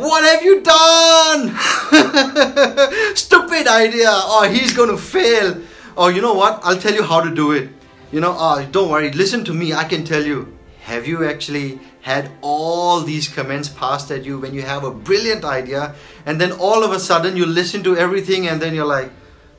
What have you done? Stupid idea. Oh, he's going to fail. Oh, you know what? I'll tell you how to do it. You know, oh, don't worry. Listen to me. I can tell you. Have you actually had all these comments passed at you when you have a brilliant idea and then all of a sudden you listen to everything and then you're like,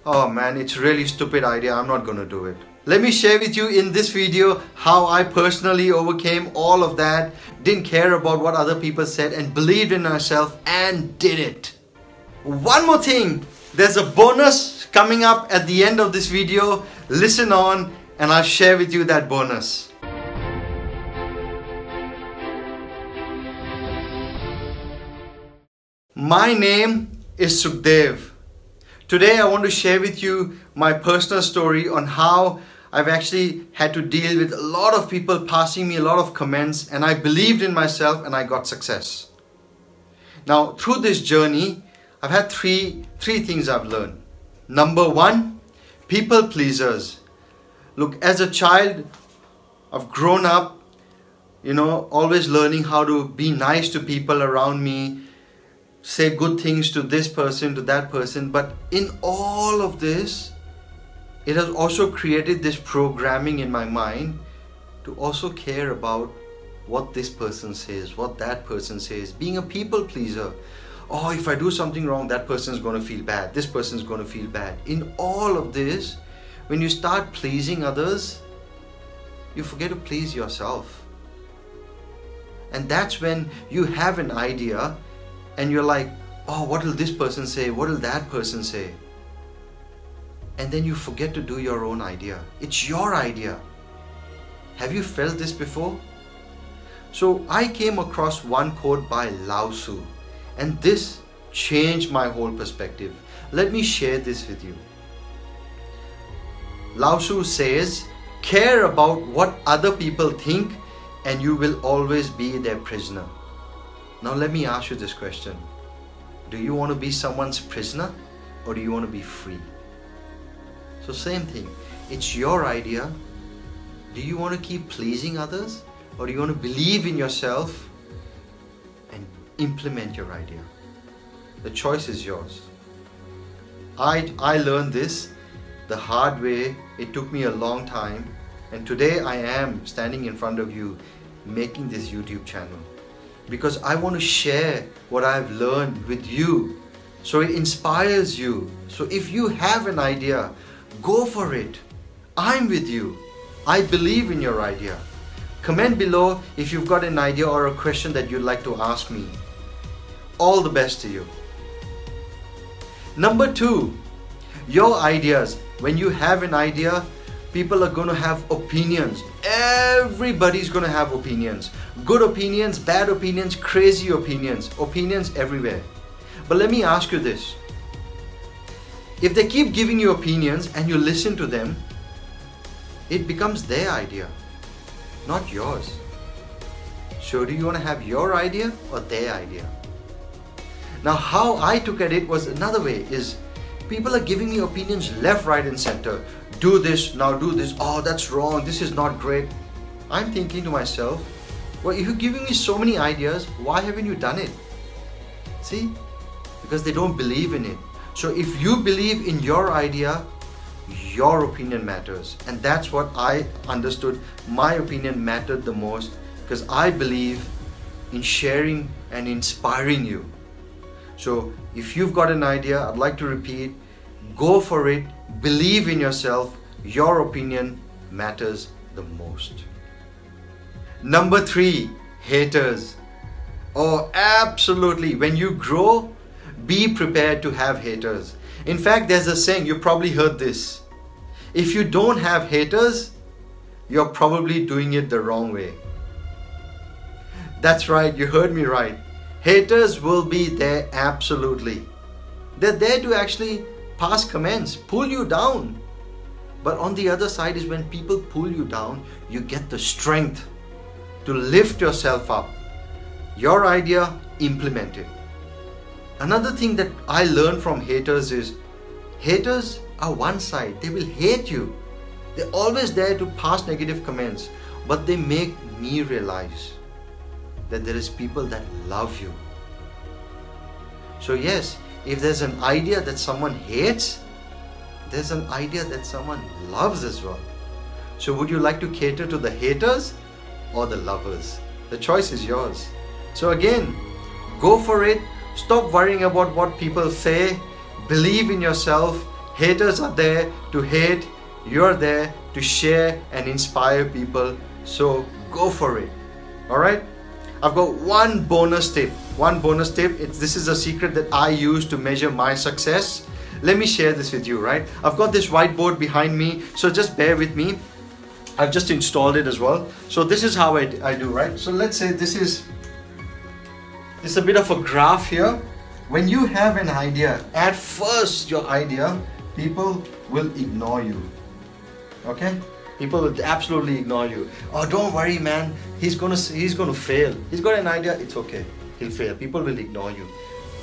oh man, it's really stupid idea. I'm not going to do it. Let me share with you in this video how I personally overcame all of that, didn't care about what other people said and believed in myself and did it. One more thing, there's a bonus coming up at the end of this video. Listen on and I'll share with you that bonus. My name is Sukhdev. Today I want to share with you my personal story on how I've actually had to deal with a lot of people passing me a lot of comments and I believed in myself and I got success. Now through this journey, I've had three, three things I've learned. Number one, people pleasers. Look, as a child, I've grown up, you know, always learning how to be nice to people around me, say good things to this person, to that person. But in all of this, it has also created this programming in my mind to also care about what this person says, what that person says, being a people pleaser. Oh, if I do something wrong, that person is going to feel bad. This person is going to feel bad. In all of this, when you start pleasing others, you forget to please yourself. And that's when you have an idea and you're like, oh, what will this person say? What will that person say? And then you forget to do your own idea. It's your idea. Have you felt this before? So I came across one quote by Lao Tzu and this changed my whole perspective. Let me share this with you. Lao Tzu says, care about what other people think and you will always be their prisoner. Now let me ask you this question. Do you want to be someone's prisoner or do you want to be free? So same thing. It's your idea. Do you want to keep pleasing others or do you want to believe in yourself and implement your idea? The choice is yours. I, I learned this the hard way. It took me a long time. And today I am standing in front of you making this YouTube channel because I want to share what I've learned with you so it inspires you. So if you have an idea Go for it. I'm with you. I believe in your idea. Comment below if you've got an idea or a question that you'd like to ask me. All the best to you. Number two, your ideas. When you have an idea, people are going to have opinions. Everybody's going to have opinions. Good opinions, bad opinions, crazy opinions. Opinions everywhere. But let me ask you this if they keep giving you opinions and you listen to them, it becomes their idea, not yours. So, do you want to have your idea or their idea? Now, how I took at it was another way is people are giving me opinions left, right, and center. Do this, now do this. Oh, that's wrong. This is not great. I'm thinking to myself, well, if you're giving me so many ideas, why haven't you done it? See? Because they don't believe in it. So if you believe in your idea, your opinion matters. And that's what I understood. My opinion mattered the most because I believe in sharing and inspiring you. So if you've got an idea, I'd like to repeat, go for it, believe in yourself, your opinion matters the most. Number three, haters. Oh, absolutely. When you grow, be prepared to have haters. In fact, there's a saying, you probably heard this. If you don't have haters, you're probably doing it the wrong way. That's right, you heard me right. Haters will be there absolutely. They're there to actually pass comments, pull you down. But on the other side is when people pull you down, you get the strength to lift yourself up. Your idea, implement it. Another thing that I learned from haters is haters are one side. They will hate you. They're always there to pass negative comments, but they make me realize that there is people that love you. So, yes, if there's an idea that someone hates, there's an idea that someone loves as well. So, would you like to cater to the haters or the lovers? The choice is yours. So, again, go for it. Stop worrying about what people say. Believe in yourself. Haters are there to hate. You're there to share and inspire people. So, go for it. All right? I've got one bonus tip. One bonus tip. It's, this is a secret that I use to measure my success. Let me share this with you, right? I've got this whiteboard behind me, so just bear with me. I've just installed it as well. So this is how I, I do, right? So let's say this is this is a bit of a graph here. When you have an idea, at first your idea, people will ignore you. Okay? People will absolutely ignore you. Oh, don't worry, man. He's gonna he's gonna fail. He's got an idea. It's okay. He'll fail. People will ignore you.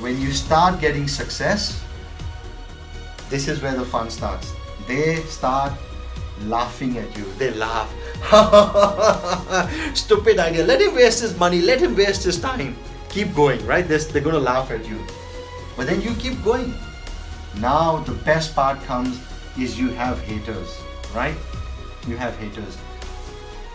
When you start getting success, this is where the fun starts. They start laughing at you. They laugh. Stupid idea. Let him waste his money. Let him waste his time. Keep going, right? They're, they're going to laugh at you. But then you keep going. Now the best part comes is you have haters, right? You have haters.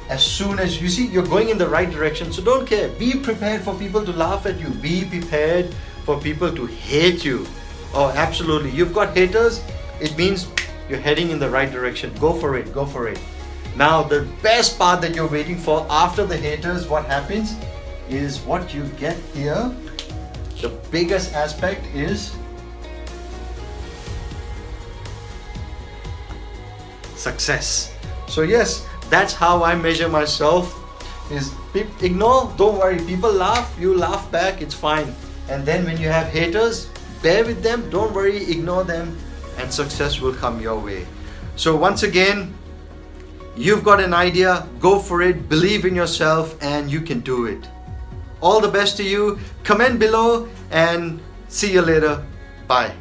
As soon as you see you're going in the right direction, so don't care. Be prepared for people to laugh at you. Be prepared for people to hate you. Oh, absolutely. You've got haters, it means you're heading in the right direction. Go for it, go for it. Now, the best part that you're waiting for after the haters, what happens is what you get here. The biggest aspect is success. So, yes, that's how I measure myself. Is ignore, don't worry. People laugh, you laugh back, it's fine. And then when you have haters, bear with them, don't worry, ignore them, and success will come your way. So, once again, you've got an idea, go for it, believe in yourself, and you can do it. All the best to you. Comment below and see you later. Bye.